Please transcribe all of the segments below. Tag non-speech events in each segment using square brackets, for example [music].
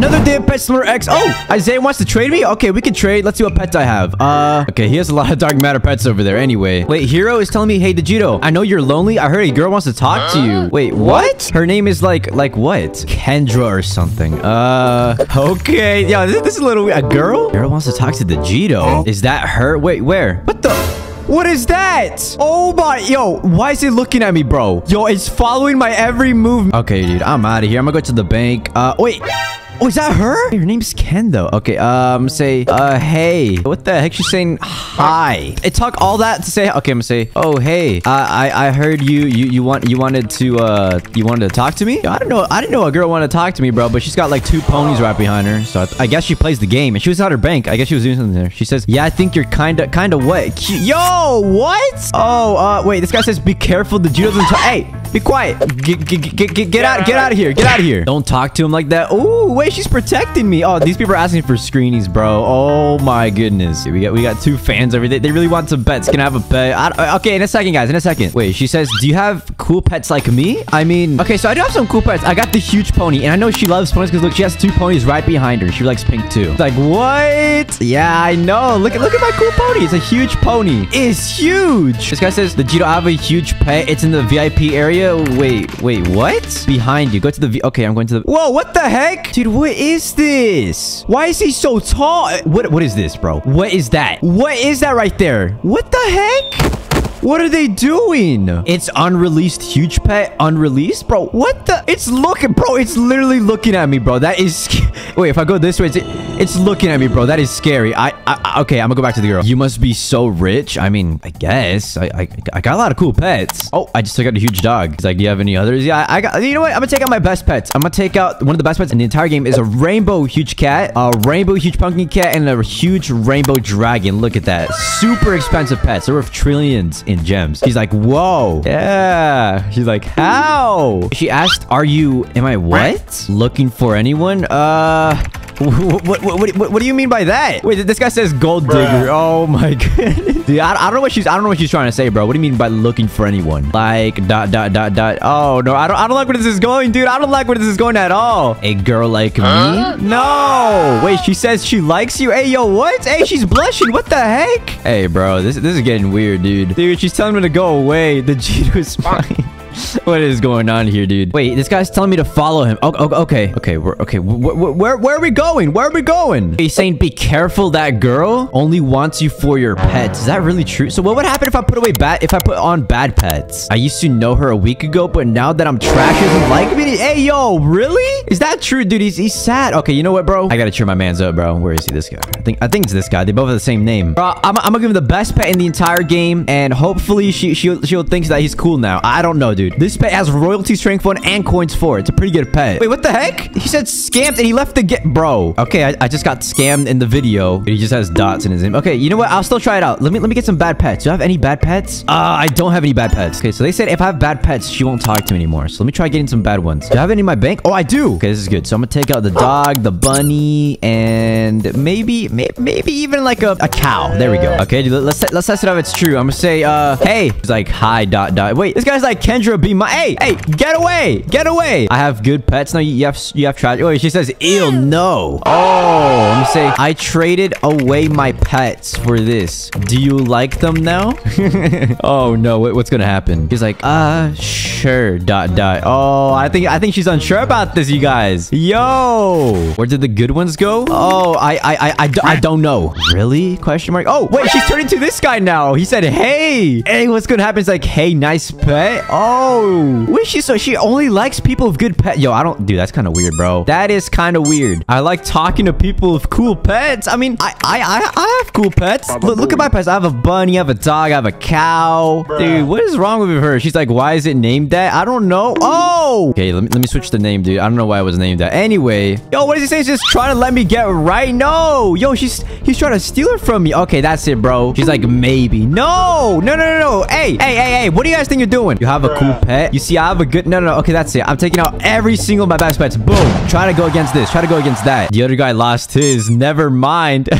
Another day of Pet Simulator X. Oh, Isaiah wants to trade me? Okay, we can trade. Let's see what pets I have. Uh, okay, he has a lot of dark matter pets over there anyway. Wait, Hero is telling me, hey, Digito, I know you're lonely. I heard a girl wants to talk to you. Wait, what? Her name is like, like what? Kendra or something. Uh, okay. Yeah, this, this is a little weird. A girl? Girl wants to talk to Digito. Is that her? Wait, where? What the? What is that? Oh my, yo, why is it looking at me, bro? Yo, it's following my every move. Okay, dude, I'm out of here. I'm gonna go to the bank. Uh, wait. Oh, is that her? Her name's Ken, though. Okay, um, say, uh, hey. What the heck? She's saying hi. It took all that to say, okay, I'm gonna say, oh, hey. Uh, I, I heard you, you, you want, you wanted to, uh, you wanted to talk to me? I don't know. I didn't know a girl wanted to talk to me, bro, but she's got like two ponies right behind her. So I, I guess she plays the game and she was at her bank. I guess she was doing something there. She says, yeah, I think you're kind of, kind of what? Yo, what? Oh, uh, wait, this guy says, be careful. The Judo doesn't. Hey, be quiet. Get, get, get, get, get out, get out of here. Get out of here. Don't talk to him like that. Oh, wait, she's protecting me. Oh, these people are asking for screenies, bro. Oh my goodness. We got we got two fans over there. They really want some pets. Can I have a pet? I, okay, in a second, guys. In a second. Wait, she says, do you have cool pets like me? I mean, okay, so I do have some cool pets. I got the huge pony, and I know she loves ponies because look, she has two ponies right behind her. She likes pink too. Like, what? Yeah, I know. Look at look at my cool pony. It's a huge pony. It's huge. This guy says, Digito, I have a huge pet. It's in the VIP area. Wait, wait, what? Behind you. Go to the V. Okay, I'm going to the. Whoa, what the heck? Dude, what is this? Why is he so tall? What What is this, bro? What is that? What is that right there? What the heck? What are they doing? It's unreleased huge pet. Unreleased? Bro, what the? It's looking, bro. It's literally looking at me, bro. That is... [laughs] Wait, if I go this way, it's, it's looking at me, bro. That is scary. I, I... Okay, I'm gonna go back to the girl. You must be so rich. I mean, I guess. I, I, I got a lot of cool pets. Oh, I just took out a huge dog. He's like, do you have any others? Yeah, I got... You know what? I'm gonna take out my best pets. I'm gonna take out... One of the best pets in the entire game is a rainbow huge cat, a rainbow huge pumpkin cat, and a huge rainbow dragon. Look at that. Super expensive pets. They're worth trillions in gems. He's like, whoa. Yeah. She's like, how? She asked, are you, am I what? Looking for anyone? Uh... What, what, what, what, what do you mean by that? Wait, this guy says gold digger. Oh my [laughs] goodness. Dude, I, I don't know what she's I don't know what she's trying to say, bro. What do you mean by looking for anyone? Like dot dot dot dot. Oh no, I don't I don't like where this is going, dude. I don't like where this is going at all. A girl like Huh? me? No. Wait, she says she likes you. Hey, yo, what? Hey, she's blushing. What the heck? Hey, bro, this this is getting weird, dude. Dude, she's telling me to go away. The Cheeto's fine. [laughs] [laughs] what is going on here, dude? Wait, this guy's telling me to follow him. Oh, okay, okay, we're, okay. Where, where, where are we going? Where are we going? He's saying, be careful. That girl only wants you for your pets. Is that really true? So what would happen if I put away bad? If I put on bad pets? I used to know her a week ago, but now that I'm trash, she doesn't like me. Hey, yo, really? Is that true, dude? He's he's sad. Okay, you know what, bro? I gotta cheer my man's up, bro. Where is he? This guy. I think I think it's this guy. They both have the same name. Bro, I'm, I'm gonna give him the best pet in the entire game, and hopefully she she'll she'll think that he's cool now. I don't know, dude. This pet has royalty strength one and coins four. It's a pretty good pet. Wait, what the heck? He said scammed and he left the get, bro. Okay, I, I just got scammed in the video. He just has dots in his name. Okay, you know what? I'll still try it out. Let me let me get some bad pets. Do I have any bad pets? Uh, I don't have any bad pets. Okay, so they said if I have bad pets, she won't talk to me anymore. So let me try getting some bad ones. Do I have any in my bank? Oh, I do. Okay, this is good. So I'm gonna take out the dog, the bunny, and maybe maybe, maybe even like a, a cow. There we go. Okay, dude, let's let's test it out if it's true. I'm gonna say, uh, hey. He's like, hi, dot dot. Wait, this guy's like Kendra be my. Hey, hey, get away, get away. I have good pets. No, you have you have trash. Wait, she says, ew, no. Oh, I'm gonna say, I traded away my pets for this. Do you like them now? [laughs] oh no, what, what's gonna happen? He's like, uh, sure, dot dot. Oh, I think I think she's unsure about this, you guys. Yo, where did the good ones go? Oh, I I I I don't know. Really? Question mark. Oh, wait, she's turning to this guy now. He said, hey, hey, what's gonna happen? It's like, hey, nice pet. Oh, wait, she so she only likes people with good pet. Yo, I don't, dude, that's kind of weird, bro. That is kind of weird. I like talking to people with cool pets. I mean, I I I, I have cool pets. Look, look at my pets. I have a bunny, I have a dog, I have a cow. Dude, what is wrong with her? She's like, why is it named that? I don't know. Oh, okay, let me let me switch the name, dude. I don't know why it was named that. Anyway, yo, what is he saying? He's just trying to let me get right. No, yo, she's he's trying to steal it from me. Okay, that's it, bro. She's like, maybe. No, no, no, no, no. Hey, hey, hey, hey. What do you guys think you're doing? You have a cool pet. You see, I have a good. No, no, no. Okay, that's it. I'm taking out every single of my best pets. Boom. Try to go against this. Try to go against that. The other guy lost his. Never mind. [laughs]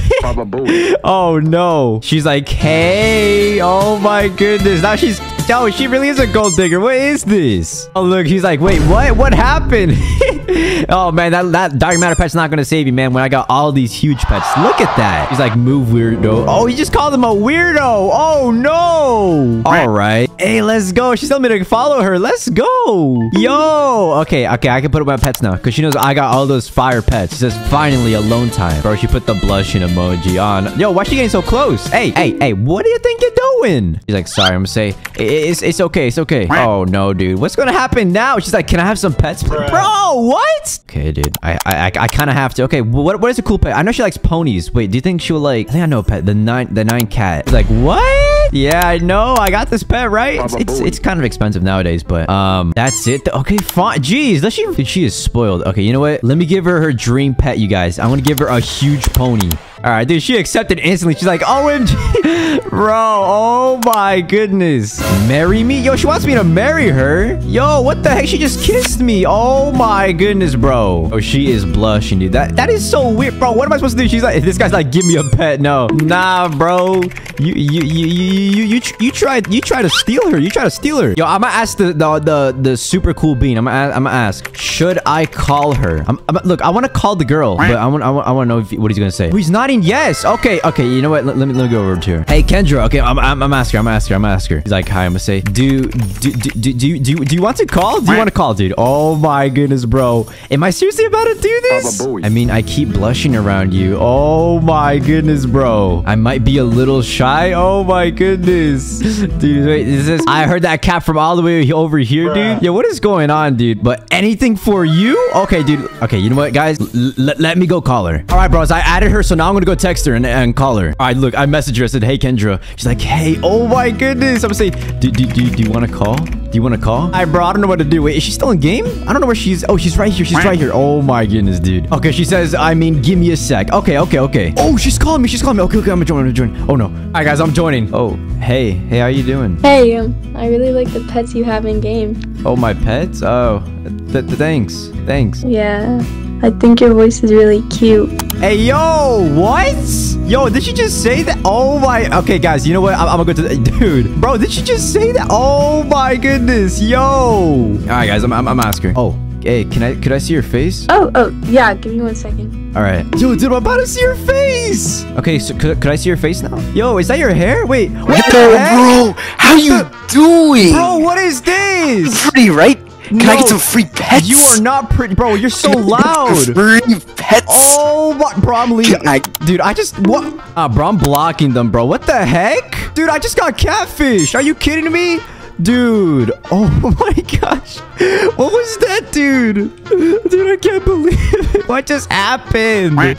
Oh no. She's like, hey. Oh my goodness. Now she's. No, she really is a gold digger. What is this? Oh look, he's like, wait, what? What happened? [laughs] oh man, that, that dark matter pet's not gonna save you, man. When I got all these huge pets. Look at that. He's like, move weirdo. Oh, he just called him a weirdo. Oh no. All right. Hey, let's go. She's telling me to follow her. Let's go. Yo. Okay, okay. I can put up my pets now because she knows I got all those fire pets. She says, finally alone time. Bro, she put the blushing emoji on. Yo, why she getting so close? Hey, hey, hey, what do you think you're doing? She's like, sorry, I'm gonna say, it's, it's okay, it's okay. Oh no, dude. What's gonna happen now? She's like, can I have some pets? Bro, what? Okay, dude. I I, I, I kind of have to. Okay, what, what is a cool pet? I know she likes ponies. Wait, do you think she'll like, I think I know a pet. The nine, the nine cat. She's like, what? Yeah, I know. I got this pet, right? It's, it's, it's kind of expensive nowadays, but um, that's it. Okay, fine. Jeez, does she? Dude, she is spoiled. Okay, you know what? Let me give her her dream pet, you guys. I want to give her a huge pony. All right, dude, she accepted instantly. She's like, OMG. [laughs] Bro, oh my goodness. Marry me? Yo, she wants me to marry her. Yo, what the heck? She just kissed me. Oh my goodness, bro. Oh, she is blushing, dude. That That is so weird, bro. What am I supposed to do? She's like, this guy's like, give me a pet. No. Nah, bro. You, you, you, you, you, you, tried, you try to steal her. You try to steal her. Yo, I'm gonna ask the, the, the, the super cool bean. I'm gonna, I'm gonna ask, should I call her? I'm, I'm look, I want to call the girl, but I want, I want, I want to know if, what he's gonna say. Oh, he's nodding yes. Okay, okay. You know what? Let, let me, let me go over to her. Hey, Kendra. Okay, I'm, I'm, I'm asking her. I'm asking her. I'm asking her. He's like, hi. I'm gonna say, do, do, do, do, do, you, do, you, do you want to call? Do you want to call, dude? Oh my goodness, bro. Am I seriously about to do this? I mean, I keep blushing around you. Oh my goodness, bro. I might be a little shy. Oh my goodness. [laughs] Dude, wait, is this... I heard that cat from all the way over here, dude. Yeah, what is going on, dude? But anything for you? Okay, dude. Okay, you know what, guys? L let me go call her. All right, bros. I added her, so now I'm gonna go text her and, and call her. All right, look. I messaged her. I said, hey, Kendra. She's like, hey, oh my goodness. I'm gonna say, do, do, do, do you want to call? Do you want to call? All right, bro. I don't know what to do. Wait, is she still in game? I don't know where she's... Oh, she's right here. She's right here. Oh my goodness, dude. Okay, she says, I mean, give me a sec. Okay, okay, okay. Oh, she's calling me. She's calling me. Okay, okay. I'm gonna join. I'm gonna join. Oh, no. All right, guys. I'm joining. Oh, hey. Hey, how you doing? Hey, um, I really like the pets you have in game. Oh, my pets? Oh, th th thanks. Thanks. Yeah, I think your voice is really cute. Hey, yo, what? Yo, did she just say that? Oh my, okay, guys, you know what? I'm, I'm gonna go to, the, [laughs] dude, bro, did she just say that? Oh my goodness, yo. All right, guys, I'm, I'm, I'm asking. Oh, hey, can I, could I see your face? Oh, oh, yeah, give me one second. All right. Yo, dude, I'm about to see your face. Okay, so could, could I see your face now? Yo, is that your hair? Wait, what, What the the, heck? bro? How you doing? Bro, what is this? Pretty, right? Can I get some free pets? You are not pretty, bro. You're so loud. Free pets. Oh, my, bro, I'm leaving. Can I- Dude, I just, what? Ah, bro, I'm blocking them, bro. What the heck? Dude, I just got catfish. Are you kidding me? Dude, oh [laughs] my gosh. What was that, dude? Dude, I can't believe it. What just happened?